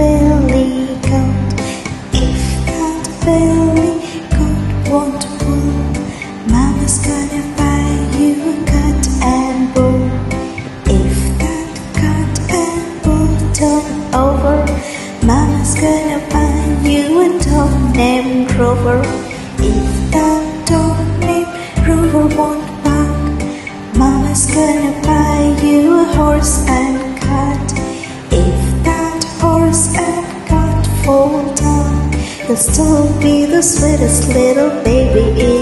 barely goat. If that barely goat won't pull Mama's gonna buy you a cut and bull If that cut and bull turn over Mama's gonna buy you a dog named Grover. If that dog named Grover won't bark Mama's gonna buy you a horse you'll still be the sweetest little baby.